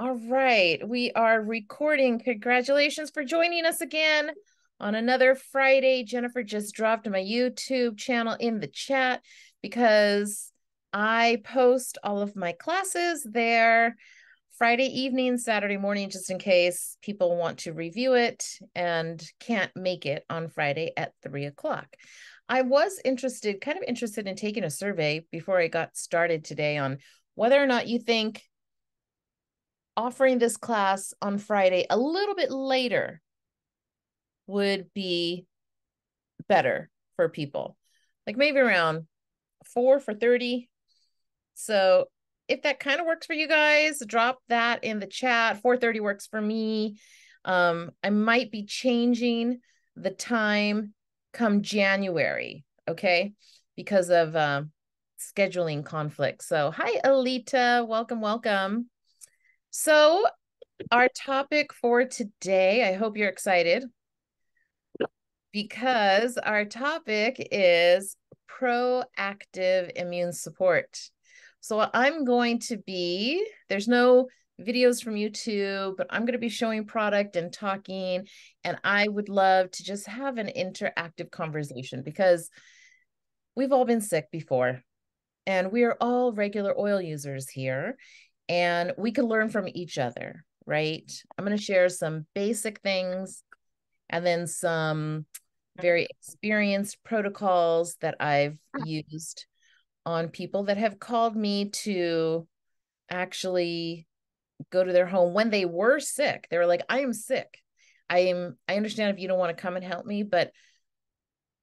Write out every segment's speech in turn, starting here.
All right, we are recording. Congratulations for joining us again on another Friday. Jennifer just dropped my YouTube channel in the chat because I post all of my classes there Friday evening, Saturday morning, just in case people want to review it and can't make it on Friday at three o'clock. I was interested, kind of interested in taking a survey before I got started today on whether or not you think offering this class on Friday a little bit later would be better for people. Like maybe around 4 for 30. So if that kind of works for you guys, drop that in the chat. 4:30 works for me. Um I might be changing the time come January, okay? Because of um scheduling conflicts. So, hi Alita, welcome, welcome. So, our topic for today, I hope you're excited because our topic is proactive immune support. So, I'm going to be, there's no videos from YouTube, but I'm going to be showing product and talking. And I would love to just have an interactive conversation because we've all been sick before and we are all regular oil users here and we can learn from each other, right? I'm going to share some basic things and then some very experienced protocols that I've used on people that have called me to actually go to their home when they were sick. They were like, I am sick. I am, I understand if you don't want to come and help me, but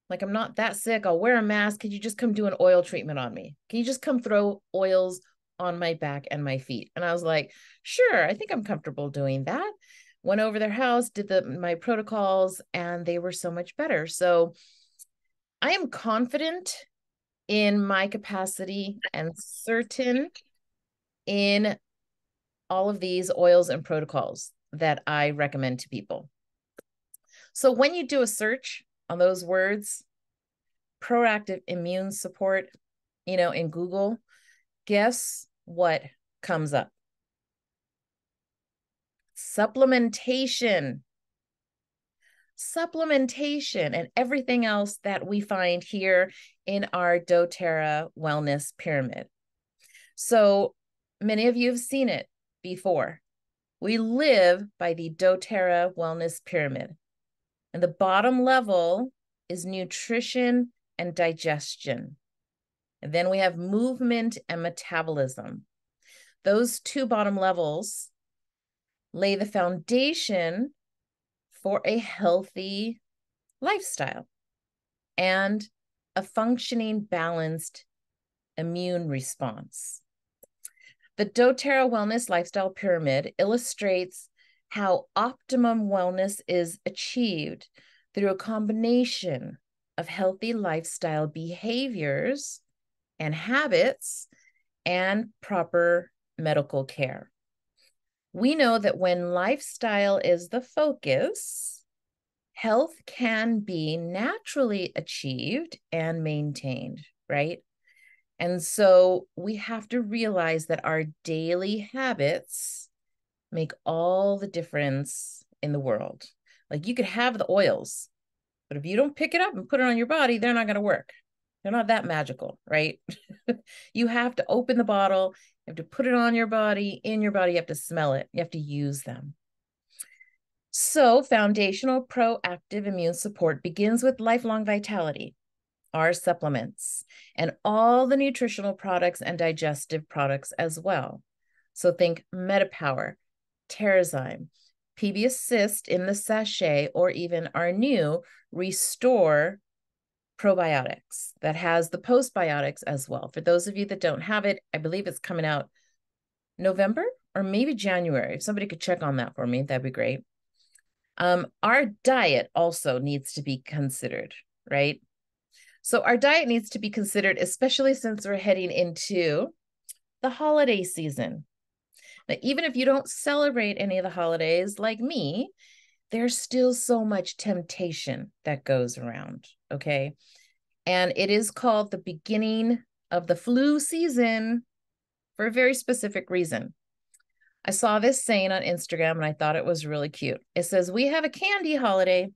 like I'm not that sick. I'll wear a mask. Could you just come do an oil treatment on me? Can you just come throw oils on my back and my feet. And I was like, sure, I think I'm comfortable doing that. Went over their house, did the my protocols, and they were so much better. So I am confident in my capacity and certain in all of these oils and protocols that I recommend to people. So when you do a search on those words, proactive immune support, you know, in Google, guess what comes up? Supplementation. Supplementation and everything else that we find here in our doTERRA wellness pyramid. So many of you have seen it before. We live by the doTERRA wellness pyramid. And the bottom level is nutrition and digestion. And then we have movement and metabolism. Those two bottom levels lay the foundation for a healthy lifestyle and a functioning, balanced immune response. The doTERRA Wellness Lifestyle Pyramid illustrates how optimum wellness is achieved through a combination of healthy lifestyle behaviors and habits and proper medical care. We know that when lifestyle is the focus, health can be naturally achieved and maintained, right? And so we have to realize that our daily habits make all the difference in the world. Like you could have the oils, but if you don't pick it up and put it on your body, they're not going to work. They're not that magical, right? you have to open the bottle, you have to put it on your body, in your body, you have to smell it, you have to use them. So, foundational proactive immune support begins with lifelong vitality, our supplements, and all the nutritional products and digestive products as well. So, think MetaPower, Terrazyme, PB Assist in the sachet, or even our new Restore probiotics that has the postbiotics as well. For those of you that don't have it, I believe it's coming out November or maybe January. If somebody could check on that for me, that'd be great. Um, our diet also needs to be considered, right? So our diet needs to be considered, especially since we're heading into the holiday season. Now, even if you don't celebrate any of the holidays like me, there's still so much temptation that goes around. Okay. And it is called the beginning of the flu season for a very specific reason. I saw this saying on Instagram and I thought it was really cute. It says, We have a candy holiday,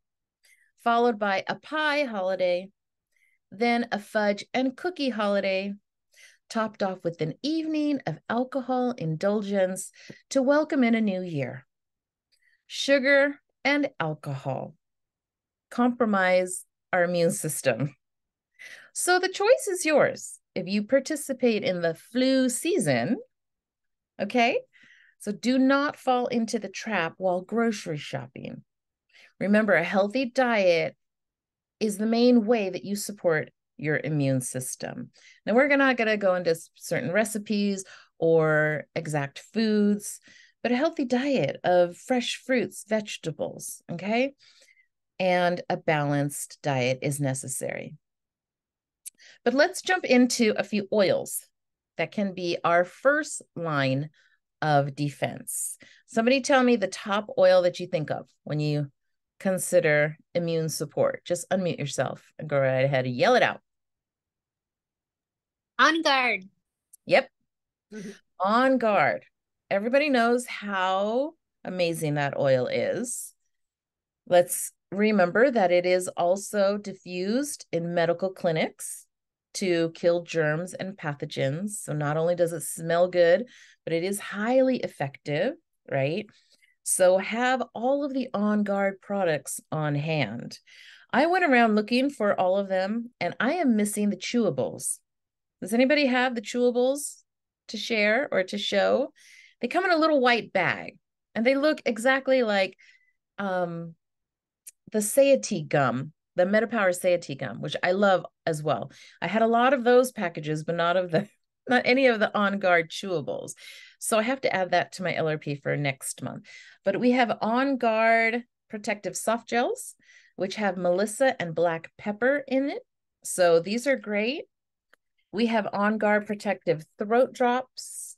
followed by a pie holiday, then a fudge and cookie holiday, topped off with an evening of alcohol indulgence to welcome in a new year. Sugar and alcohol compromise our immune system. So the choice is yours. If you participate in the flu season, okay, so do not fall into the trap while grocery shopping. Remember, a healthy diet is the main way that you support your immune system. Now, we're not going to go into certain recipes or exact foods, but a healthy diet of fresh fruits, vegetables, okay? And a balanced diet is necessary. But let's jump into a few oils that can be our first line of defense. Somebody tell me the top oil that you think of when you consider immune support. Just unmute yourself and go right ahead and yell it out. On guard. Yep. Mm-hmm. On guard. Everybody knows how amazing that oil is. Let's remember that it is also diffused in medical clinics to kill germs and pathogens. So not only does it smell good, but it is highly effective, right? So have all of the On Guard products on hand. I went around looking for all of them and I am missing the chewables. Does anybody have the chewables to share or to show? They come in a little white bag and they look exactly like um, the satiety gum the Metapower Satiety gum, which I love as well. I had a lot of those packages, but not of the not any of the on guard chewables. So I have to add that to my LRP for next month. But we have on guard protective soft gels, which have melissa and black pepper in it. So these are great. We have on guard protective throat drops,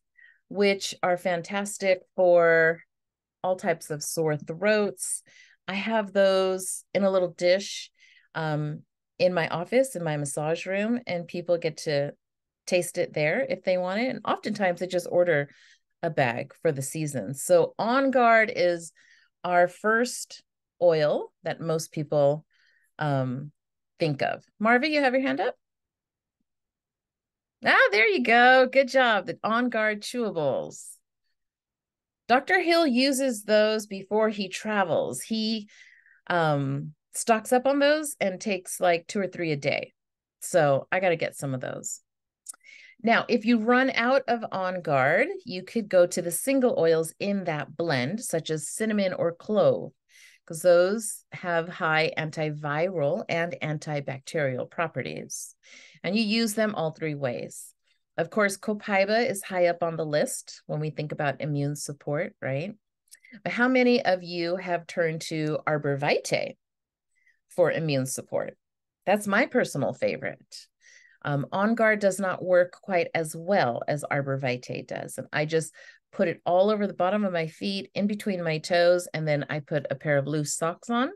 which are fantastic for all types of sore throats. I have those in a little dish um, in my office, in my massage room, and people get to taste it there if they want it. And oftentimes they just order a bag for the season. So On Guard is our first oil that most people um, think of. Marva, you have your hand up? Ah, there you go. Good job. The On Guard chewables. Dr. Hill uses those before he travels. He um stocks up on those and takes like two or three a day. So I got to get some of those. Now, if you run out of On Guard, you could go to the single oils in that blend, such as cinnamon or clove, because those have high antiviral and antibacterial properties. And you use them all three ways. Of course, copaiba is high up on the list when we think about immune support, right? But how many of you have turned to Arbor Vitae for immune support. That's my personal favorite. Um, On Guard does not work quite as well as Arbor Vitae does. And I just put it all over the bottom of my feet, in between my toes, and then I put a pair of loose socks on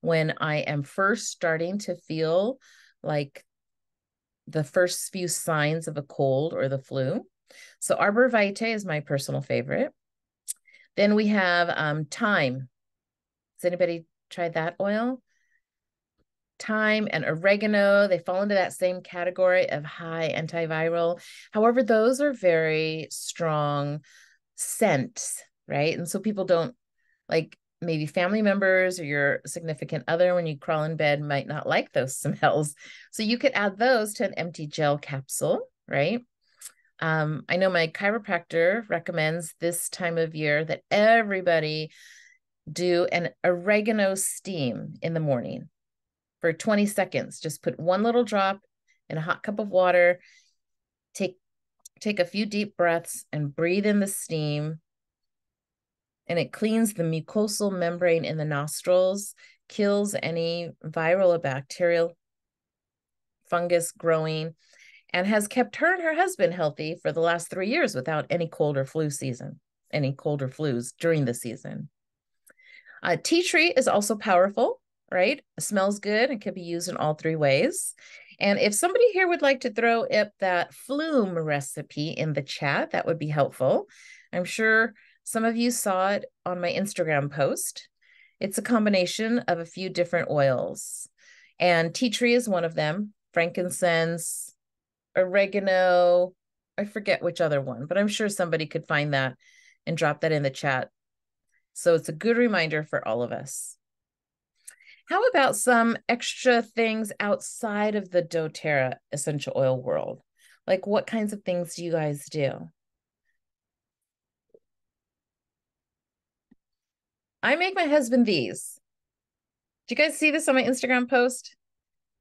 when I am first starting to feel like the first few signs of a cold or the flu. So Arbor Vitae is my personal favorite. Then we have um, thyme. Has anybody tried that oil? thyme and oregano. They fall into that same category of high antiviral. However, those are very strong scents, right? And so people don't like maybe family members or your significant other when you crawl in bed might not like those smells. So you could add those to an empty gel capsule, right? Um, I know my chiropractor recommends this time of year that everybody do an oregano steam in the morning for 20 seconds. Just put one little drop in a hot cup of water. Take take a few deep breaths and breathe in the steam. And it cleans the mucosal membrane in the nostrils, kills any viral or bacterial fungus growing, and has kept her and her husband healthy for the last three years without any cold or flu season, any cold or flus during the season. Uh, tea tree is also powerful right? It smells good and can be used in all three ways. And if somebody here would like to throw up that flume recipe in the chat, that would be helpful. I'm sure Some of you saw it on my Instagram post. It's a combination of a few different oils, and tea tree is one of them, frankincense, oregano. I forget which other one, but I'm sure somebody could find that and drop that in the chat. So it's a good reminder for all of us. How about some extra things outside of the doTERRA essential oil world? Like what kinds of things do you guys do? I make my husband these. Do you guys see this on my Instagram post?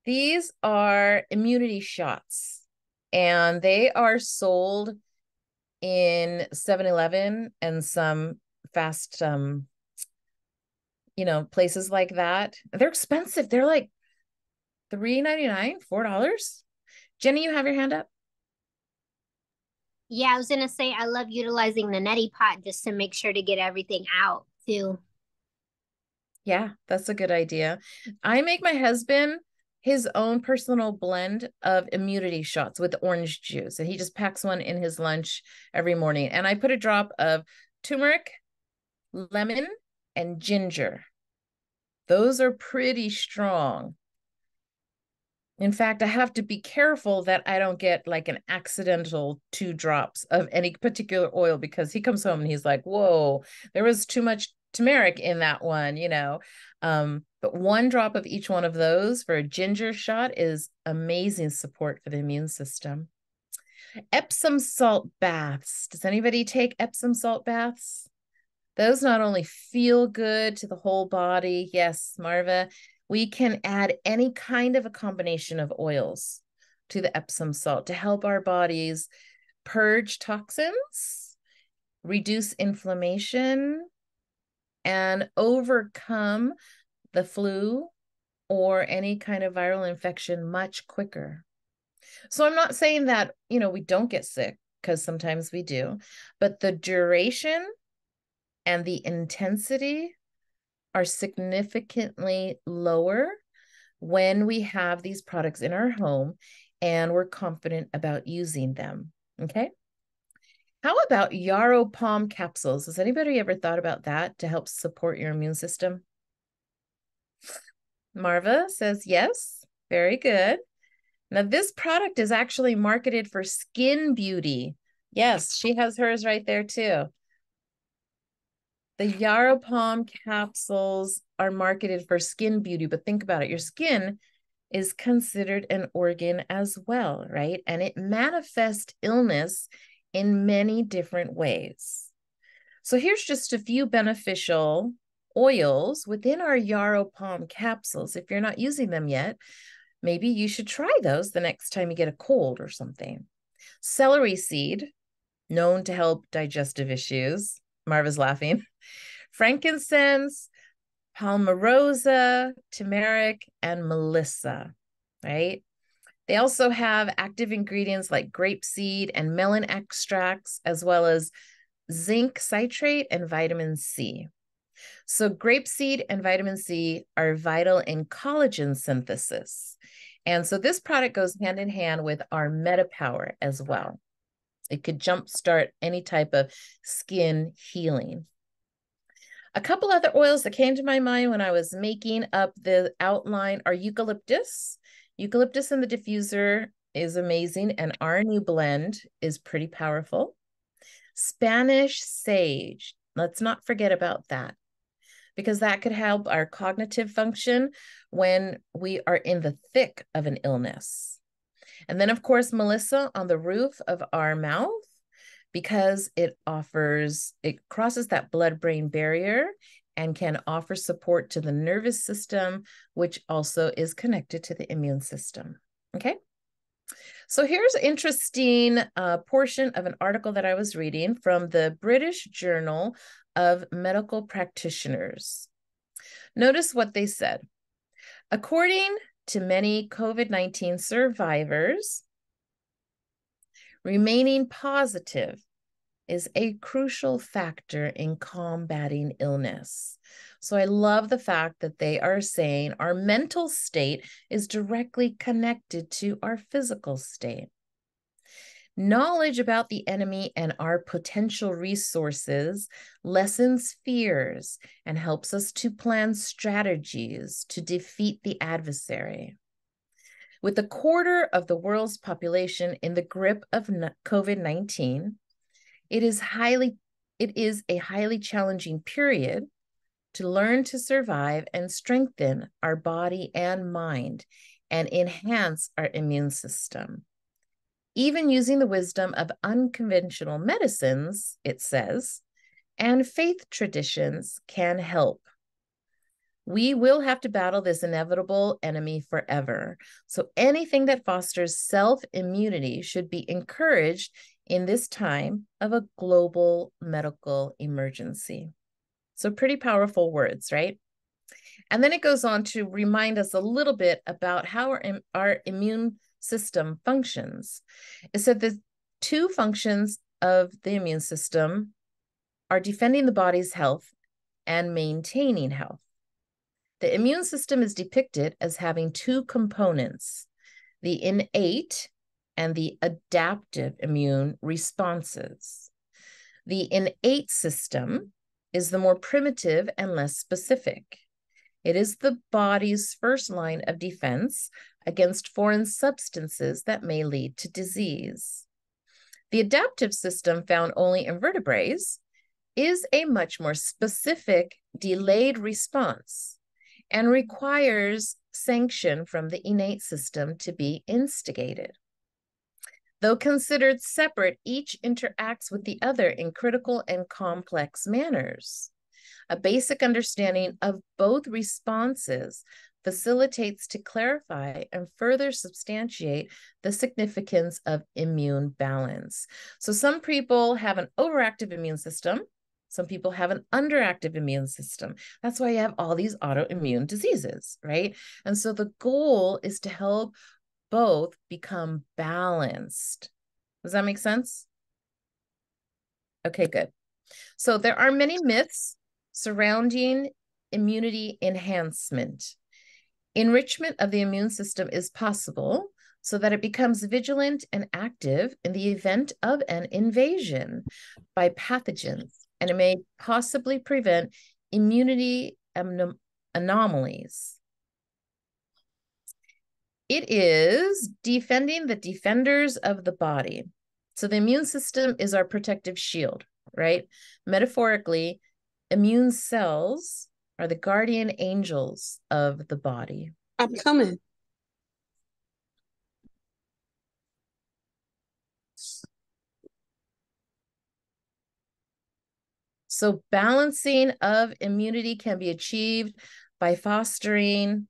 These are immunity shots and they are sold in 7-Eleven and some fast um you know places like that. They're expensive. They're like $3.99, $4. Jenny, you have your hand up? Yeah, I was gonna say I love utilizing the neti pot just to make sure to get everything out too. Yeah, that's a good idea. I make my husband his own personal blend of immunity shots with orange juice, and he just packs one in his lunch every morning. And I put a drop of turmeric, lemon, and ginger. Those are pretty strong. In fact, I have to be careful that I don't get like an accidental two drops of any particular oil because he comes home and he's like, whoa, there was too much turmeric in that one, you know. Um, but one drop of each one of those for a ginger shot is amazing support for the immune system. Epsom salt baths. Does anybody take Epsom salt baths? Those not only feel good to the whole body. Yes, Marva, we can add any kind of a combination of oils to the Epsom salt to help our bodies purge toxins, reduce inflammation, and overcome the flu or any kind of viral infection much quicker. So I'm not saying that, you know, we don't get sick because sometimes we do, but the duration and the intensity are significantly lower when we have these products in our home and we're confident about using them. Okay. How about Yarrow Pom capsules? Has anybody ever thought about that to help support your immune system? Marva says yes. Very good. Now, this product is actually marketed for skin beauty. Yes, she has hers right there too. The Yarrow Pom capsules are marketed for skin beauty, but think about it your skin is considered an organ as well, right? And it manifests illness in many different ways. So here's just a few beneficial oils within our Yarrow Pom capsules. If you're not using them yet, maybe you should try those the next time you get a cold or something. Celery seed, known to help digestive issues. Marva's laughing. Frankincense, palmarosa, turmeric, and melissa, right? They also have active ingredients like grapeseed and melon extracts, as well as zinc citrate and vitamin C. So, grapeseed and vitamin C are vital in collagen synthesis. And so, this product goes hand in hand with our MetaPower as well. It could jumpstart any type of skin healing. A couple other oils that came to my mind when I was making up the outline are eucalyptus. Eucalyptus in the diffuser is amazing, and our new blend is pretty powerful. Spanish sage, let's not forget about that because that could help our cognitive function when we are in the thick of an illness. And then, of course, Melissa on the roof of our mouth because it offers, it crosses that blood brain barrier and can offer support to the nervous system, which also is connected to the immune system. Okay. So here's an interesting uh, portion of an article that I was reading from the British Journal of Medical Practitioners. Notice what they said. According to many COVID 19 survivors, remaining positive is a crucial factor in combating illness. So I love the fact that they are saying our mental state is directly connected to our physical state. Knowledge about the enemy and our potential resources lessens fears and helps us to plan strategies to defeat the adversary. With a quarter of the world's population in the grip of COVID-19, it is highly it is a highly challenging period to learn to survive and strengthen our body and mind and enhance our immune system. Even using the wisdom of unconventional medicines, it says, and faith traditions can help. We will have to battle this inevitable enemy forever. So, anything that fosters self immunity should be encouraged in this time of a global medical emergency. So, pretty powerful words, right? And then it goes on to remind us a little bit about how our, our immune system functions. It said the two functions of the immune system are defending the body's health and maintaining health. The immune system is depicted as having two components the innate and the adaptive immune responses. The innate system is the more primitive and less specific. It is the body's first line of defense against foreign substances that may lead to disease. The adaptive system found only in vertebrates is a much more specific delayed response and requires sanction from the innate system to be instigated. Though considered separate, each interacts with the other in critical and complex manners. A basic understanding of both responses facilitates to clarify and further substantiate the significance of immune balance. So, some people have an overactive immune system, some people have an underactive immune system. That's why you have all these autoimmune diseases, right? And so, the goal is to help both become balanced. Does that make sense? Okay, good. So, there are many myths surrounding immunity enhancement. Enrichment of the immune system is possible so that it becomes vigilant and active in the event of an invasion by pathogens, and it may possibly prevent immunity anom anomalies. It is defending the defenders of the body. So the immune system is our protective shield, right? Metaphorically, immune cells are the guardian angels of the body. I'm coming. So, balancing of immunity can be achieved by fostering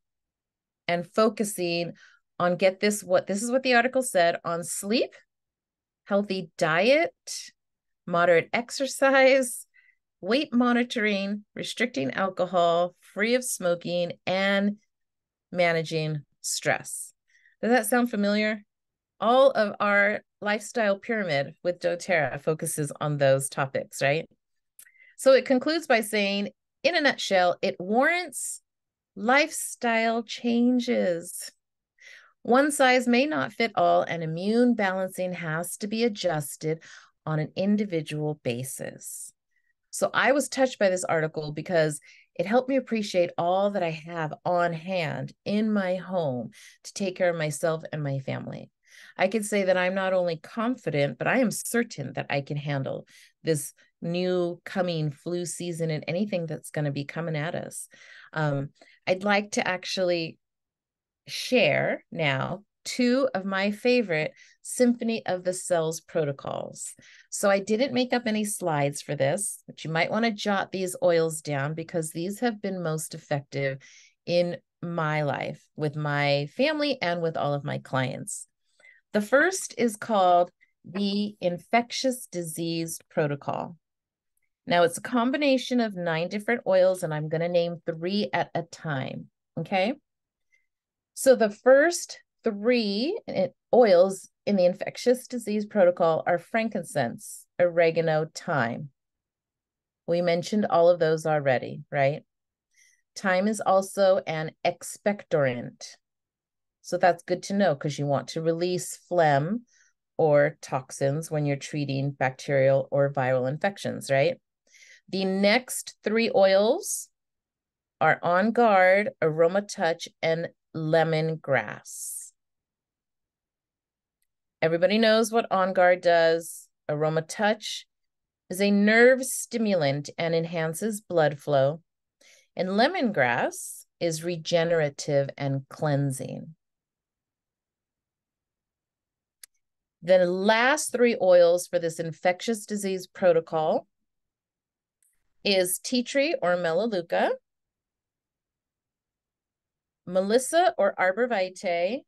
and focusing on get this what this is what the article said on sleep, healthy diet, moderate exercise, weight monitoring, restricting alcohol, free of smoking, and managing stress. Does that sound familiar? All of our lifestyle pyramid with doTERRA focuses on those topics, right? So it concludes by saying, in a nutshell, it warrants lifestyle changes. One size may not fit all, and immune balancing has to be adjusted on an individual basis. So I was touched by this article because it helped me appreciate all that I have on hand in my home to take care of myself and my family. I could say that I'm not only confident, but I am certain that I can handle this new coming flu season and anything that's going to be coming at us. Um, I'd like to actually share now two of my favorite Symphony of the Cells protocols. So I didn't make up any slides for this, but you might want to jot these oils down because these have been most effective in my life with my family and with all of my clients. The first is called the infectious disease protocol. Now it's a combination of nine different oils, and I'm going to name three at a time. Okay. So the first three oils in the infectious disease protocol are frankincense, oregano, thyme. We mentioned all of those already, right? Thyme is also an expectorant. So that's good to know because you want to release phlegm or toxins when you're treating bacterial or viral infections, right? The next three oils are On Guard, Aroma Touch, and Lemongrass. Everybody knows what On Guard does. Aroma Touch is a nerve stimulant and enhances blood flow. And lemongrass is regenerative and cleansing. The last three oils for this infectious disease protocol is tea tree or melaleuca, melissa or arbor vitae,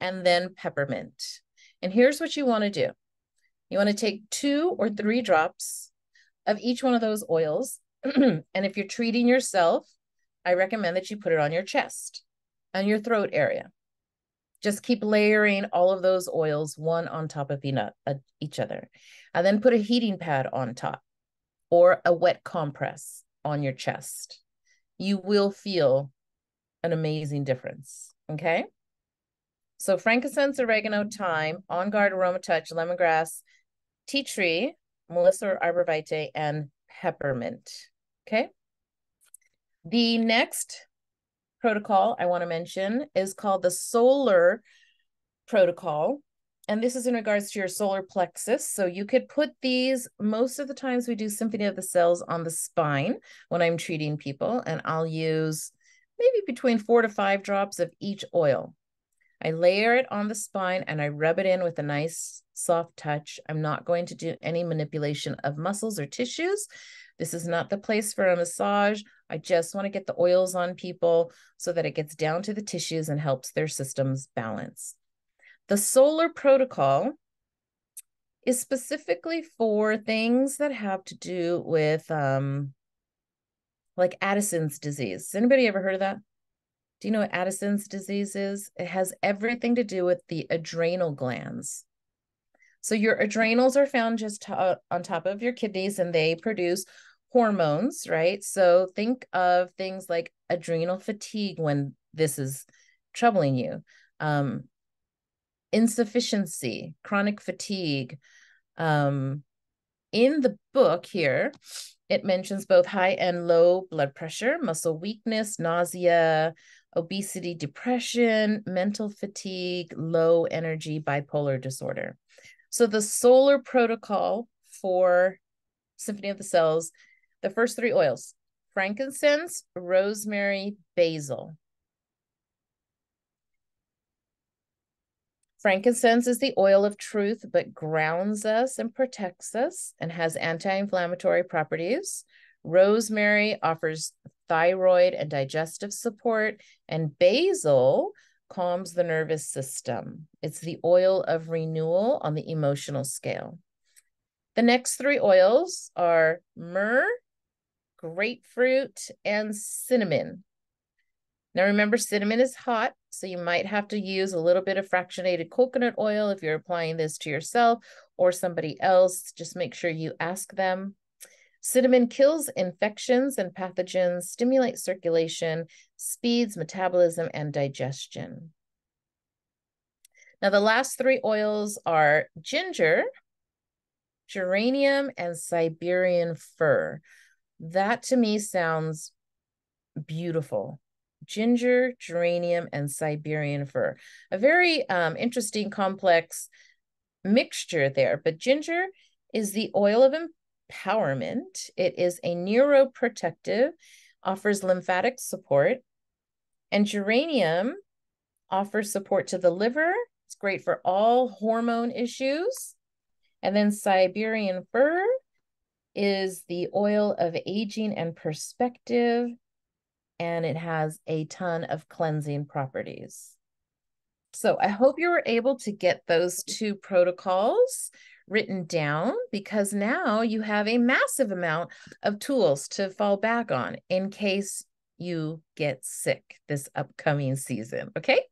and then peppermint. And here's what you want to do. You want to take two or three drops of each one of those oils. and if you're treating yourself, I recommend that you put it on your chest and your throat area. Just keep layering all of those oils one on top of uh, each other. And then put a heating pad on top or a wet compress on your chest. You will feel an amazing difference. Okay. So frankincense, oregano, thyme, on guard aroma touch, lemongrass, tea tree, melissa or arborvitae, and peppermint. Okay. The next protocol I want to mention is called the solar protocol. And this is in regards to your solar plexus. So you could put these, most of the times we do Symphony of the Cells on the spine when I'm treating people, and I'll use maybe between four to five drops of each oil. I layer it on the spine and I rub it in with a nice soft touch. I'm not going to do any manipulation of muscles or tissues. This is not the place for a massage. I just want to get the oils on people so that it gets down to the tissues and helps their systems balance. The solar protocol is specifically for things that have to do with um, like Addison's disease. Has anybody ever heard of that? Do you know what Addison's disease is? It has everything to do with the adrenal glands. So your adrenals are found just to, on top of your kidneys and they produce hormones, right? So think of things like adrenal fatigue when this is troubling you, um, insufficiency, chronic fatigue. Um, in the book here, it mentions both high and low blood pressure, muscle weakness, nausea, obesity, depression, mental fatigue, low energy, bipolar disorder. So the solar protocol for Symphony of the Cells, the first three oils, frankincense, rosemary, basil. Frankincense is the oil of truth, but grounds us and protects us and has anti inflammatory properties. Rosemary offers thyroid and digestive support, and basil calms the nervous system. It's the oil of renewal on the emotional scale. The next three oils are myrrh, grapefruit, and cinnamon. Now remember, cinnamon is hot, so you might have to use a little bit of fractionated coconut oil if you're applying this to yourself or somebody else. Just make sure you ask them. Cinnamon kills infections and pathogens, stimulates circulation, speeds metabolism and digestion. Now, the last three oils are ginger, geranium, and Siberian fir. That to me sounds beautiful. Ginger, geranium, and Siberian fir. A very um, interesting, complex mixture there. But ginger is the oil of empowerment. It is a neuroprotective, offers lymphatic support. And geranium offers support to the liver. It's great for all hormone issues. And then Siberian fir is the oil of aging and perspective, and it has a ton of cleansing properties. So I hope you were able to get those two protocols written down because now you have a massive amount of tools to fall back on in case you get sick this upcoming season. Okay.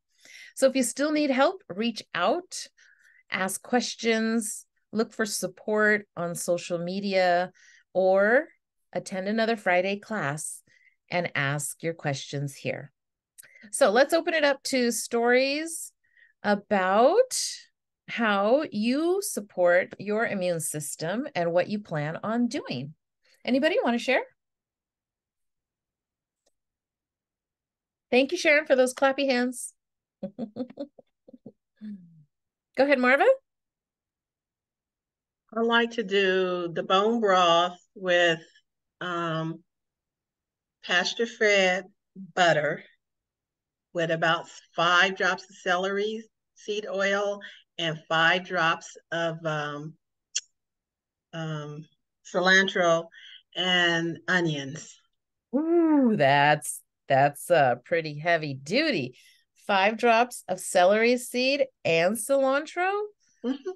So if you still need help, reach out, ask questions, look for support on social media, or attend another Friday class and ask your questions here. So let's open it up to stories about how you support your immune system and what you plan on doing. Anybody want to share? Thank you, Sharon, for those clappy hands. Go ahead, Marva. I like to do the bone broth with um, pasture fed butter with about five drops of celery seed oil and five drops of um, um, cilantro and onions. Ooh, that's that's uh pretty heavy duty. Five drops of celery seed and cilantro. Mm-hmm.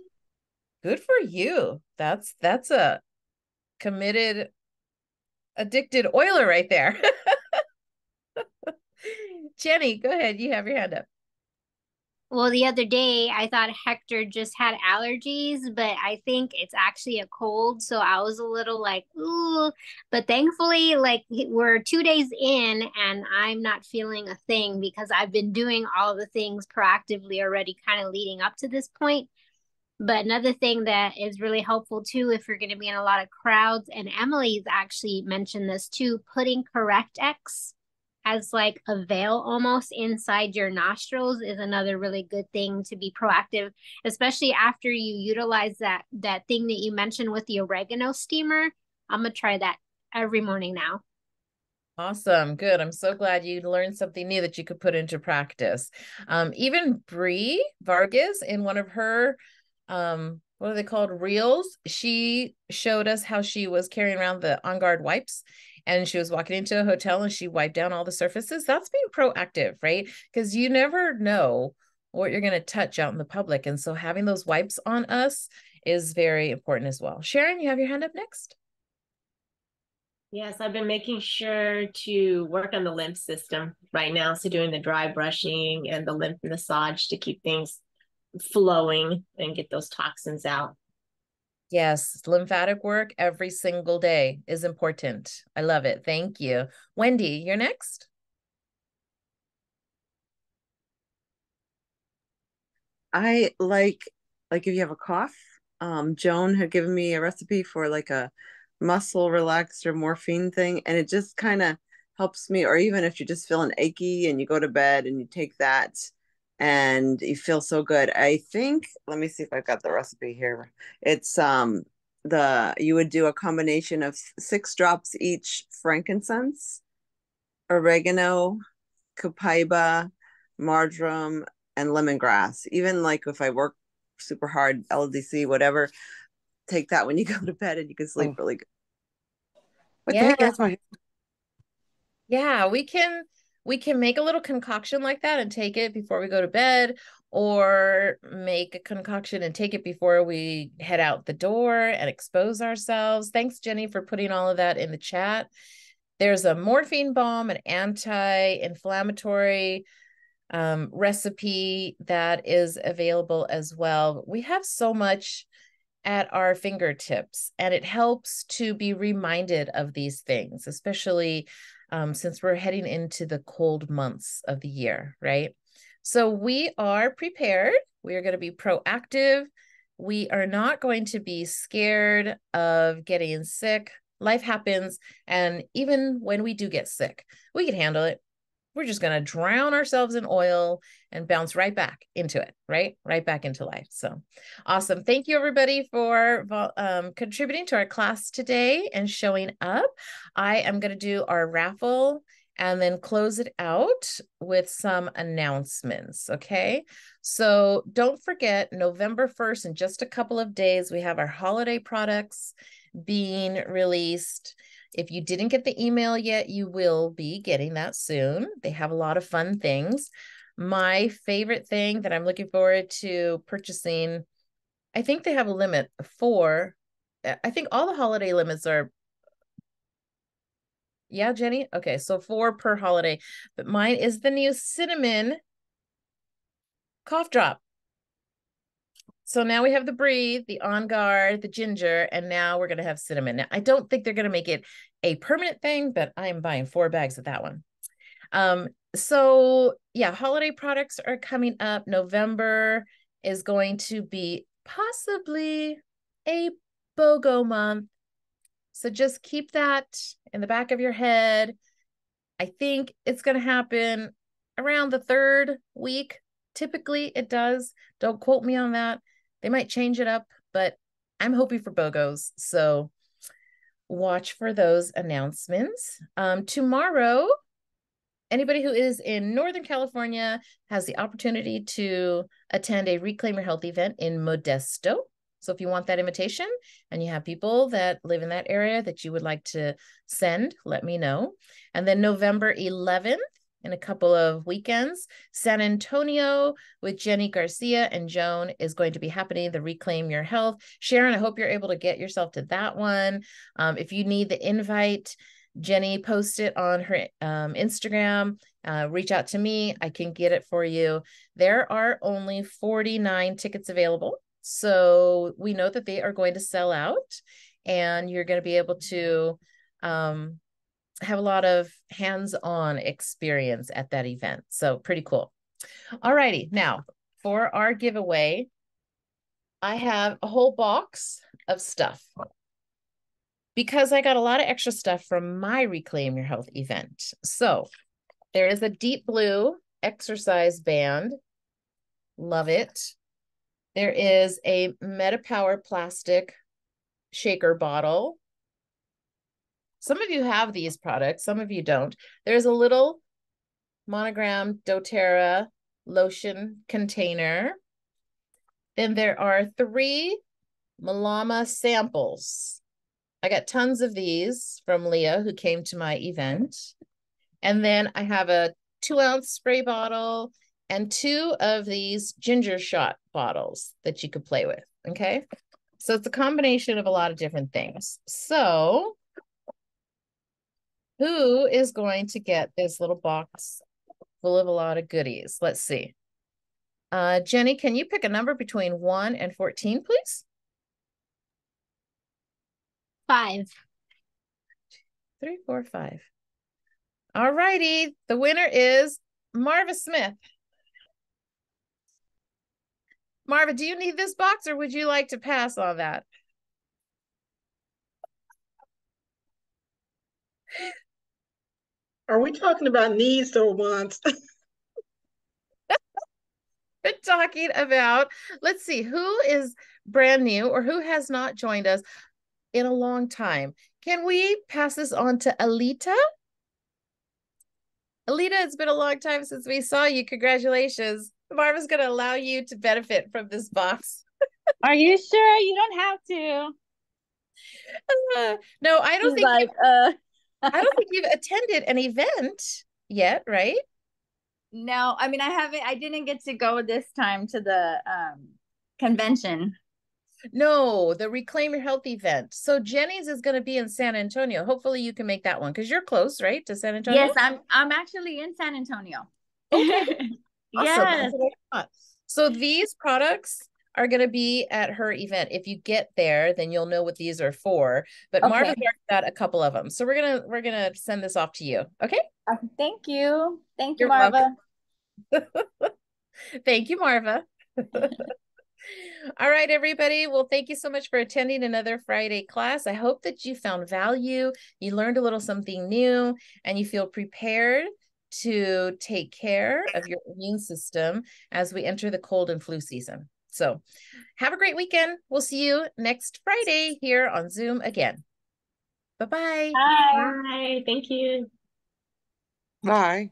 Good for you. That's that's a committed addicted oiler right there. Jenny, go ahead. You have your hand up. Well, the other day I thought Hector just had allergies, but I think it's actually a cold. So I was a little like, ooh. But thankfully, like we're two days in and I'm not feeling a thing because I've been doing all the things proactively already, kind of leading up to this point. But another thing that is really helpful too, if you're going to be in a lot of crowds, and Emily's actually mentioned this too, putting Correct-X as like a veil almost inside your nostrils is another really good thing to be proactive especially after you utilize that that thing that you mentioned with the oregano steamer i'm gonna try that every morning now Awesome. Good. I'm so glad you learned something new that you could put into practice. Um, even Brie Vargas in one of her um what are they called reels she showed us how she was carrying around the on guard wipes and she was walking into a hotel and she wiped down all the surfaces. That's being proactive, right? Because you never know what you're going to touch out in the public. And so having those wipes on us is very important as well. Sharon, you have your hand up next. Yes, I've been making sure to work on the lymph system right now. So doing the dry brushing and the lymph massage to keep things flowing and get those toxins out. Yes, lymphatic work every single day is important. I love it. Thank you. Wendy, you're next. I like like if you have a cough, um, Joan had given me a recipe for like a muscle relaxer morphine thing, and it just kind of helps me. Or even if you're just feeling achy and you go to bed and you take that, and you feel so good. I think let me see if I've got the recipe here. It's um the you would do a combination of six drops each frankincense, oregano, copaiba, marjoram, and lemongrass. Even like if I work super hard, LDC, whatever, take that when you go to bed and you can sleep oh. really good. What yeah. That's my yeah, we can we can make a little concoction like that and take it before we go to bed or make a concoction and take it before we head out the door and expose ourselves. Thanks, Jenny, for putting all of that in the chat. There's a morphine balm, an anti inflammatory um, recipe that is available as well. We have so much at our fingertips, and it helps to be reminded of these things, especially um, since we're heading into the cold months of the year, right? So we are prepared. We are going to be proactive. We are not going to be scared of getting sick. Life happens. And even when we do get sick, we can handle it we're just going to drown ourselves in oil and bounce right back into it, right? Right back into life. So awesome. Thank you, everybody, for um, contributing to our class today and showing up. I am going to do our raffle and then close it out with some announcements. Okay. So don't forget, November 1st, in just a couple of days, we have our holiday products being released. If you didn't get the email yet, you will be getting that soon. They have a lot of fun things. My favorite thing that I'm looking forward to purchasing, I think they have a limit for, uh, I think all the holiday limits are yeah, Jenny? Okay, so four per holiday. But mine is the new cinnamon cough drop. So now we have the breathe, the on guard, the ginger, and now we're going to have cinnamon. Now, I don't think they're going to make it a permanent thing, but I'm buying four bags of that one. Um, so yeah, holiday products are coming up. November is going to be possibly a BOGO month. So just keep that in the back of your head. I think it's going to happen around the third week. Typically, it does. Don't quote me on that. They might change it up, but I'm hoping for BOGOs. So watch for those announcements. Um, tomorrow, anybody who is in Northern California has the opportunity to attend a Reclaim Your Health event in Modesto. So if you want that invitation and you have people that live in that area that you would like to send, let me know. And then November 11th, in a couple of weekends, San Antonio with Jenny Garcia and Joan is going to be happening, the Reclaim Your Health. Sharon, I hope you're able to get yourself to that one. Um, if you need the invite, Jenny post it on her um, Instagram. Uh, reach out to me. I can get it for you. There are only 49 tickets available. So we know that they are going to sell out and you're going to be able to um, have a lot of hands-on experience at that event. So pretty cool. All righty. Now for our giveaway, I have a whole box of stuff because I got a lot of extra stuff from my Reclaim Your Health event. So there is a deep blue exercise band. Love it. There is a MetaPower plastic shaker bottle. Some of you have these products, some of you don't. There's a little monogram doTERRA lotion container. Then there are three Malama samples. I got tons of these from Leah, who came to my event. And then I have a two ounce spray bottle and two of these ginger shot bottles that you could play with. Okay. So it's a combination of a lot of different things. So who is going to get this little box full of a lot of goodies? Let's see. Uh, Jenny, can you pick a number between 1 and 14, please? Five. Three, four, five. All righty. The winner is Marva Smith. Marva, do you need this box or would you like to pass on that? Are we talking about needs or wants? We're talking about, let's see, who is brand new or who has not joined us in a long time. Can we pass this on to Alita? Alita, it's been a long time since we saw you. Congratulations. Marva's going to allow you to benefit from this box. Are you sure? You don't have to. Uh, no, I don't She's think like, you, uh, I don't think you've attended an event yet, right? no, I mean, I haven't, I didn't get to go this time to the um convention. No, the Reclaim Your Health event. So Jenny's is going to be in San Antonio. Hopefully you can make that one because you're close, right, to San Antonio? Yes, I'm, I'm actually in San Antonio. Okay. Awesome. yes. That's what I thought. So these products are going to be at her event. If you get there, then you'll know what these are for. But Okay. Marva's already got a couple of them, so we're gonna we're gonna send this off to you. Okay. Uh, Thank you. Thank you, You're Marva. Thank you, Marva. All right, everybody. Well, thank you so much for attending another Friday class. I hope that you found value, you learned a little something new, and you feel prepared to take care of your immune system as we enter the cold and flu season. So, have a great weekend. We'll see you next Friday here on Zoom again. Bye-bye. Bye. Bye. Thank you. Bye.